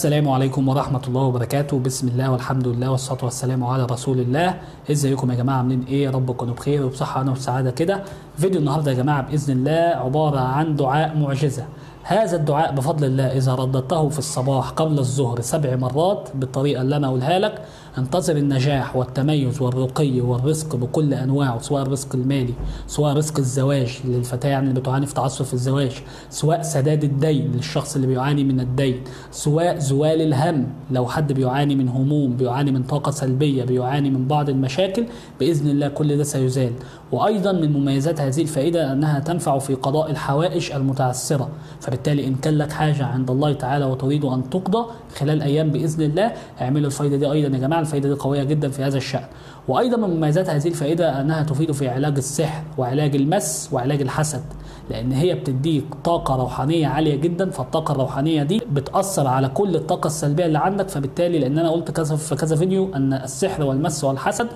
السلام عليكم ورحمة الله وبركاته. بسم الله والحمد لله والصلاة والسلام على رسول الله. ازيكم يا جماعة عاملين إيه؟ يا رب تكونوا بخير وبصحة وسعادة كده. فيديو النهاردة يا جماعة بإذن الله عبارة عن دعاء معجزة. هذا الدعاء بفضل الله إذا رددته في الصباح قبل الظهر سبع مرات بالطريقة اللي أنا أقولها لك. انتظر النجاح والتميز والرقي والرزق بكل أنواعه سواء الرزق المالي سواء رزق الزواج للفتاة يعني اللي بتعاني في تعثر في الزواج سواء سداد الدين للشخص اللي بيعاني من الدين سواء زوال الهم لو حد بيعاني من هموم بيعاني من طاقة سلبية بيعاني من بعض المشاكل بإذن الله كل ده سيزال. وأيضا من مميزات هذه الفائدة أنها تنفع في قضاء الحوائج المتعثرة. فبالتالي إن كان لك حاجة عند الله تعالى وتريد أن تقضى خلال أيام بإذن الله اعملوا الفائدة دي أيضا يا جماعة الفائدة دي قوية جدا في هذا الشأن. وأيضا من مميزات هذه الفائدة أنها تفيد في علاج السحر وعلاج المس وعلاج الحسد لأن هي بتديك طاقة روحانية عالية جدا فالطاقة الروحانية دي بتأثر على كل الطاقة السلبية اللي عندك. فبالتالي لأن أنا قلت كذا في كذا فيديو أن السحر والمس والحسد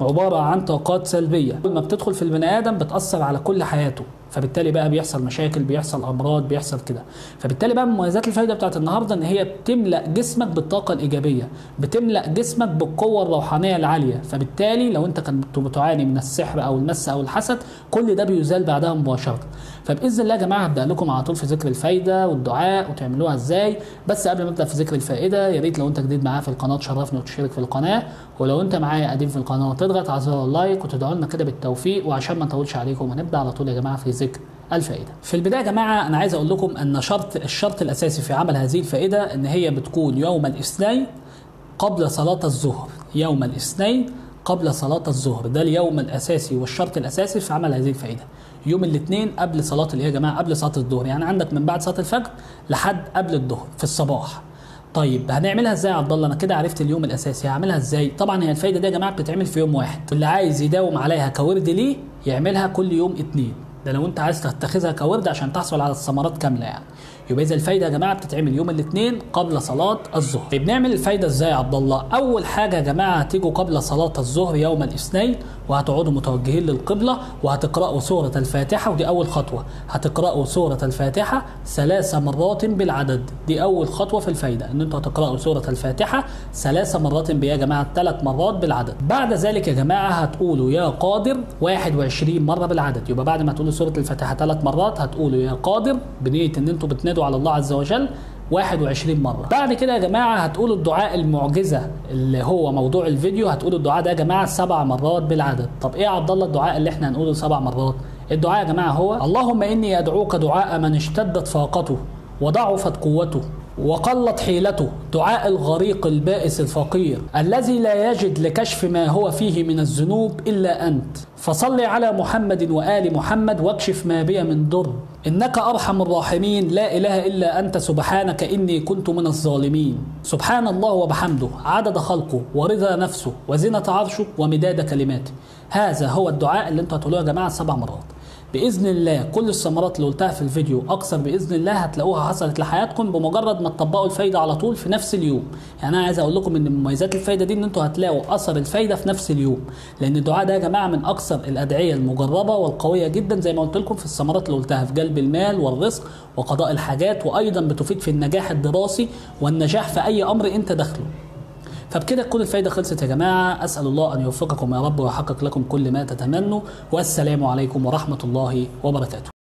عبارة عن طاقات سلبية. كل ما بتدخل في البني آدم بتأثر على كل حياته. فبالتالي بقى بيحصل مشاكل بيحصل أمراض بيحصل كده. فبالتالي بقى مميزات الفايدة بتاعت النهارده إن هي بتملأ جسمك بالطاقة الإيجابية بتملأ جسمك بالقوة الروحانية العالية. فبالتالي لو أنت كنت بتعاني من السحر أو المس أو الحسد كل ده بيزال بعدها مباشرة. فبإذن الله يا جماعة هبدأ لكم على طول في ذكر الفايدة والدعاء وتعملوها إزاي. بس قبل ما أبدأ في ذكر الفائدة يا ريت لو أنت جديد معايا في القناة تشرفني وتشترك في القناة. ولو أنت معايا قديم في القناة تضغط على زر اللايك وتدعوا لنا كده بالتوفيق. وعشان ما نطولش عليكم هنبدأ على طول يا جماعة في ذكر الفائدة. في البداية يا جماعة أنا عايز أقول لكم إن شرط الشرط الأساسي في عمل هذه الفائدة إن هي بتكون يوم الاثنين قبل صلاة الظهر، يوم الاثنين قبل صلاة الظهر، ده اليوم الأساسي والشرط الأساسي في عمل هذه الفائدة. يوم الاثنين قبل صلاة الايه يا جماعة؟ قبل صلاة الظهر، يعني عندك من بعد صلاة الفجر لحد قبل الظهر في الصباح. طيب هنعملها إزاي يا عبد الله أنا كده عرفت اليوم الأساسي هعملها إزاي طبعا هي الفايدة دي يا جماعة بتتعمل في يوم واحد واللي عايز يداوم عليها كورد ليه يعملها كل يوم اتنين ده لو انت عايز تتخذها كورد عشان تحصل على الثمرات كاملة يعني. يبقى إذا الفايدة يا جماعة بتتعمل يوم الاثنين قبل صلاة الظهر. طيب نعمل الفايدة إزاي يا عبد الله؟ أول حاجة يا جماعة هتيجوا قبل صلاة الظهر يوم الاثنين وهتقعدوا متوجهين للقبلة وهتقرأوا سورة الفاتحة ودي أول خطوة. هتقرأوا سورة الفاتحة ثلاث مرات بالعدد. دي أول خطوة في الفايدة إن أنتوا هتقرأوا سورة الفاتحة ثلاث مرات يا جماعة ثلاث مرات بالعدد. بعد ذلك يا جماعة هتقولوا يا قادر 21 مرة بالعدد. يبقى بعد ما تقولوا سورة الفاتحة ثلاث مرات هتقولوا يا قادر بنية إن أنتوا بتنادوا على الله عز وجل 21 مرة. بعد كده يا جماعة هتقولوا الدعاء المعجزة اللي هو موضوع الفيديو هتقولوا الدعاء ده يا جماعة سبع مرات بالعدد. طب إيه يا عبد الله الدعاء اللي إحنا هنقوله سبع مرات؟ الدعاء يا جماعة هو اللهم إني أدعوك دعاء من اشتدت فاقته وضعفت قوته. وقلت حيلته دعاء الغريق البائس الفقير الذي لا يجد لكشف ما هو فيه من الذنوب إلا أنت. فصل على محمد وآل محمد واكشف ما بي من ضر. إنك أرحم الراحمين. لا إله إلا أنت. سبحانك إني كنت من الظالمين. سبحان الله وبحمده. عدد خلقه ورضا نفسه وزنة عرشه ومداد كلماته. هذا هو الدعاء اللي أنتوا هتقولوه يا جماعة سبع مرات. بإذن الله كل الثمرات اللي قلتها في الفيديو أكثر بإذن الله هتلاقوها حصلت لحياتكم بمجرد ما تطبقوا الفايدة على طول في نفس اليوم. يعني أنا عايز أقول لكم إن مميزات الفايدة دي إن أنتوا هتلاقوا أثر الفايدة في نفس اليوم. لأن الدعاء ده يا جماعة من أكثر الأدعية المجربة والقوية جدا زي ما قلت لكم في الثمرات اللي قلتها في جلب المال والرزق وقضاء الحاجات وأيضا بتفيد في النجاح الدراسي والنجاح في أي أمر أنت داخله. فبكده تكون الفايدة خلصت يا جماعة. أسأل الله أن يوفقكم يا رب ويحقق لكم كل ما تتمنوا. والسلام عليكم ورحمة الله وبركاته.